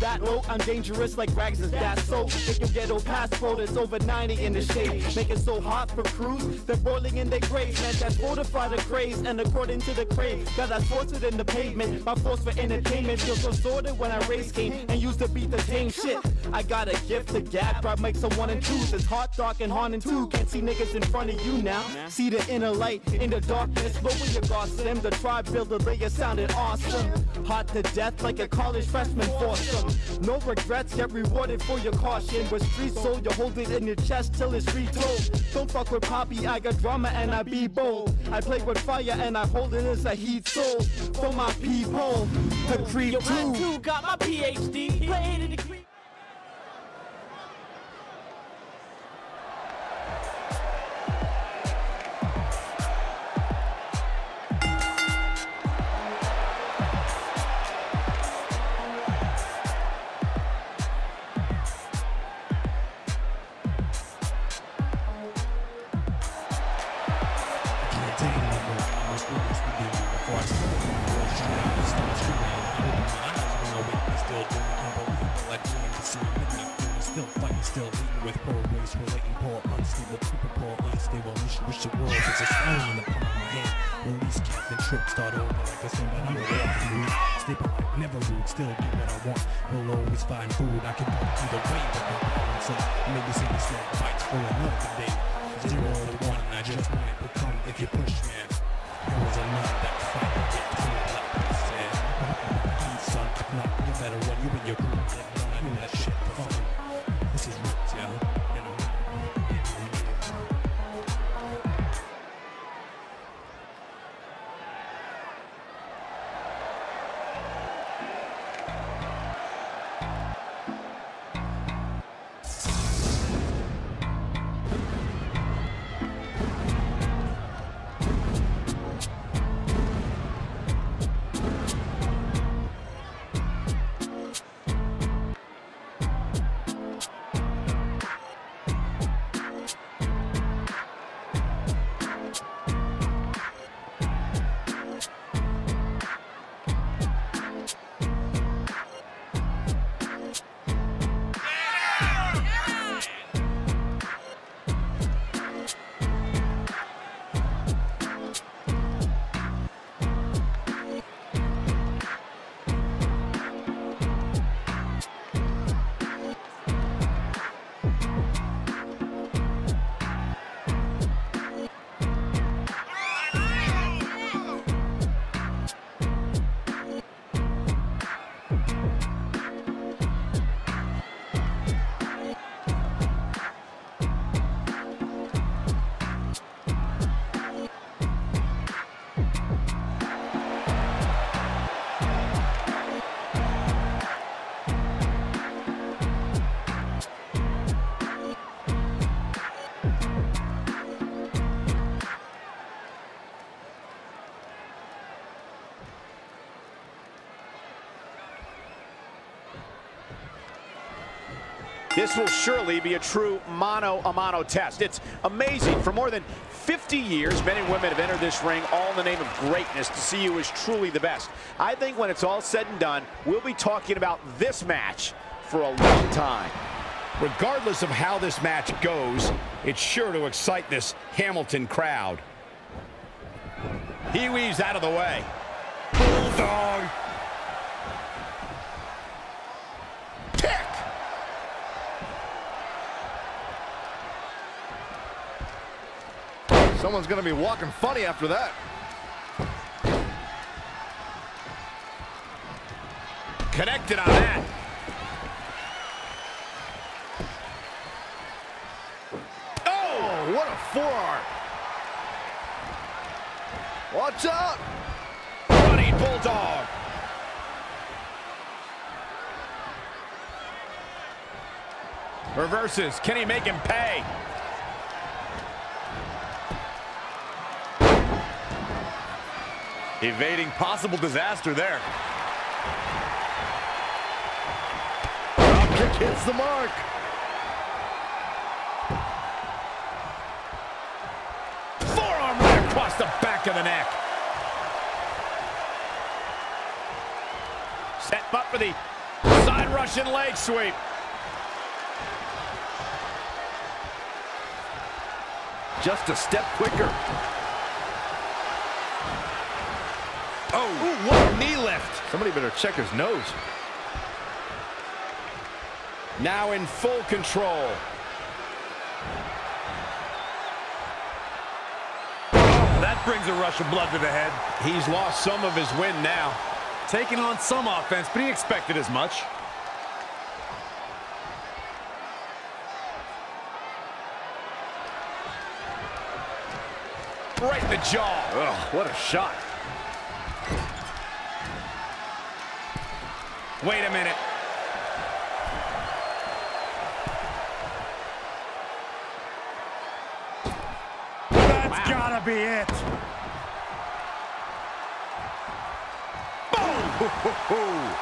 that low, I'm dangerous like rags is that so if you get old passport it's over 90 in the shade make it so hot for crews they're boiling in their graves man that's fortified the craze. And according to the crave got I forced in the pavement. My force for entertainment feels so sorted when I race game and used to beat the same shit. I got a gift to gap I make some one and twos. It's hot dark and haunting too can't see niggas in front of you now. See the inner light in the darkness lower your guard slim the tribe builder layer sounded awesome. Hot to death like a college freshman foursome no regrets get rewarded for your caution. With street soul you hold it in your chest till it's retold. Don't fuck with poppy I got drama and I be bold. I play with fire and I hold it as a heat soul for my people. The creep Yo, I too too got my PhD. Played in the creek. Unstable. Wish, the world was a stone in the palm of my hand. Release Captain Trip, start over like the same, but I'm a rude. Stay polite, never rude, still get what I want. Will always find food. I can walk through the way with my balance. So maybe see the snack bites for another day. Zero to one, I just might become if you push me. This will surely be a true mano-a-mano test. It's amazing. For more than 50 years, men and women have entered this ring all in the name of greatness to see who is truly the best. I think when it's all said and done, we'll be talking about this match for a long time. Regardless of how this match goes, it's sure to excite this Hamilton crowd. He weaves out of the way. Bulldog. Someone's going to be walking funny after that. Connected on that. Oh, what a forearm. Watch out. Running Bulldog. Reverses. Can he make him pay? Evading possible disaster there. Drop kick hits the mark. Forearm right across the back of the neck. Set up for the side Russian leg sweep. Just a step quicker. Oh, Ooh, what a knee lift. Somebody better check his nose. Now in full control. Oh, that brings a rush of blood to the head. He's lost some of his wind now. Taking on some offense, but he expected as much. Right in the jaw. Ugh, what a shot. Wait a minute. That's wow. gotta be it. Boom!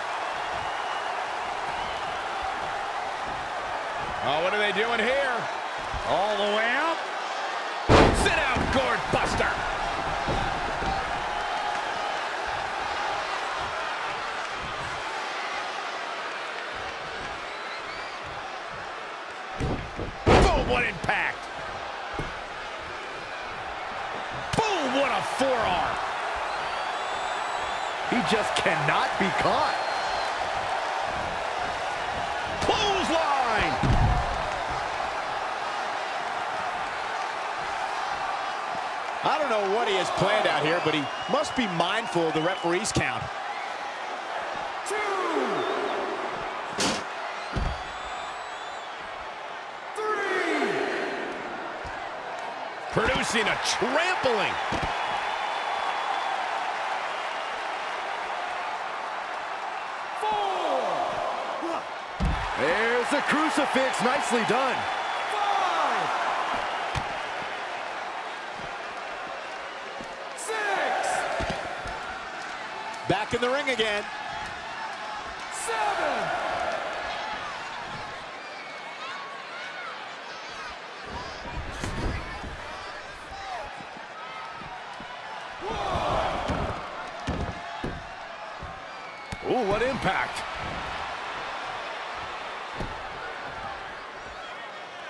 Oh, what are they doing here? All the way forearm. He just cannot be caught. I don't know what he has planned out here, but he must be mindful of the referee's count. Producing a trampling. A crucifix. Nicely done. Five. Six. Back in the ring again. Seven. Ooh, what impact.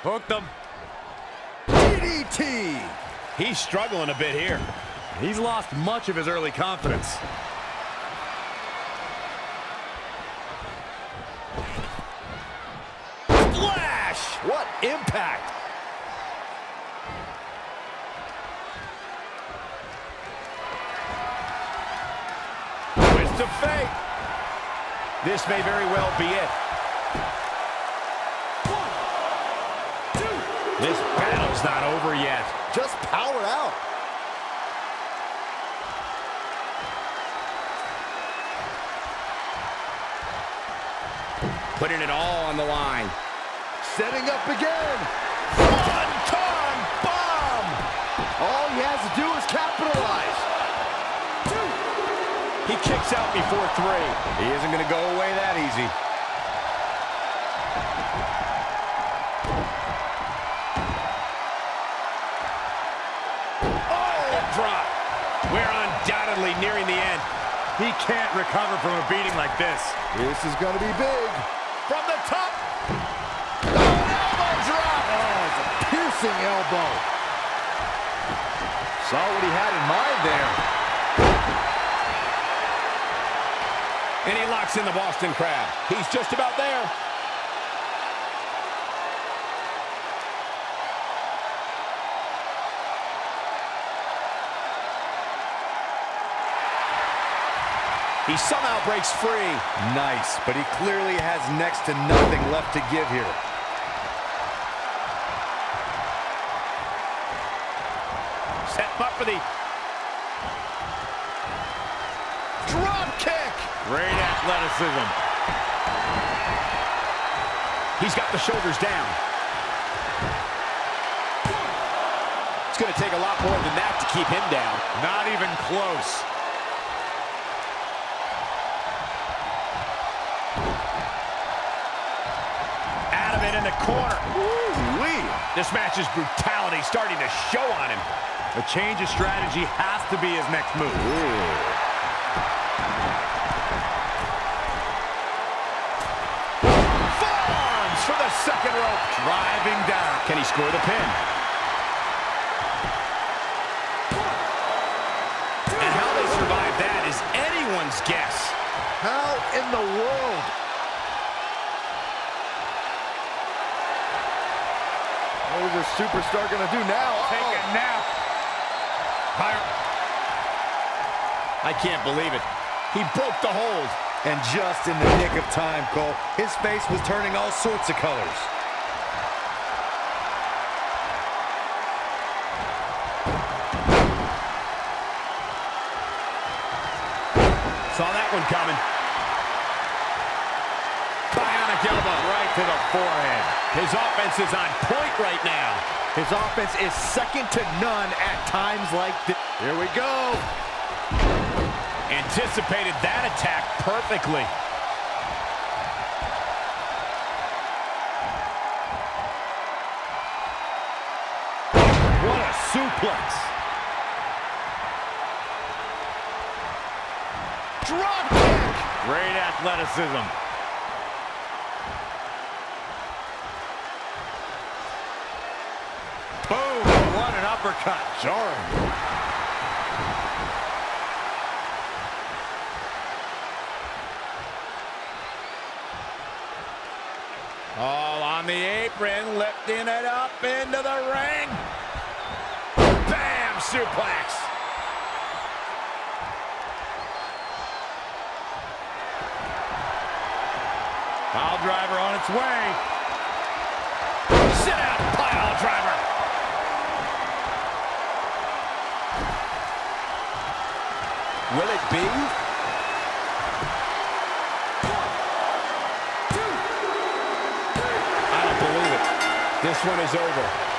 Hooked him. DDT. He's struggling a bit here. He's lost much of his early confidence. Splash! What impact. Twist of fate. This may very well be it. This battle's not over yet. Just power out. Putting it all on the line. Setting up again. One-ton bomb! All he has to do is capitalize. He kicks out before three. He isn't going to go away that easy. Undoubtedly nearing the end. He can't recover from a beating like this. This is going to be big. From the top. Oh, elbow drop. Oh, it's a piercing elbow. Saw what he had in mind there. And he locks in the Boston Crab. He's just about there. He somehow breaks free. Nice, but he clearly has next to nothing left to give here. Set up for the drop kick. Great athleticism. He's got the shoulders down. It's going to take a lot more than that to keep him down. Not even close. Adamant in the corner. Woo-wee. This match's brutality starting to show on him. A change of strategy has to be his next move. For the second rope. Driving down. Can he score the pin? And how they survive that is anyone's guess. How in the world? Is this superstar going to do now? Take Oh. a nap. I can't believe it. He broke the hold. And just in the nick of time, Cole. His face was turning all sorts of colors. Saw that one coming. Bionic elbow right to the forehead. His offense is on point right now. His offense is second to none at times like this. Here we go. Anticipated that attack perfectly. What a suplex. Drop kick. Great athleticism. Boom! What an uppercut. Jarring. All on the apron, lifting it up into the ring. Bam! Suplex. Pile driver on its way. Will it be? I don't believe it. This one is over.